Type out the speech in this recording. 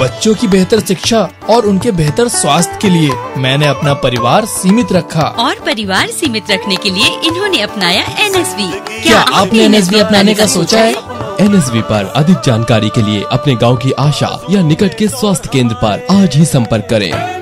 बच्चों की बेहतर शिक्षा और उनके बेहतर स्वास्थ्य के लिए मैंने अपना परिवार सीमित रखा। और परिवार सीमित रखने के लिए इन्होंने अपनाया एनएसवी क्या आपने एन अपनाने का सोचा है? एनएसवी पर अधिक जानकारी के लिए अपने गाँव की आशा या निकट के स्वास्थ्य केंद्र पर आज ही संपर्क करें।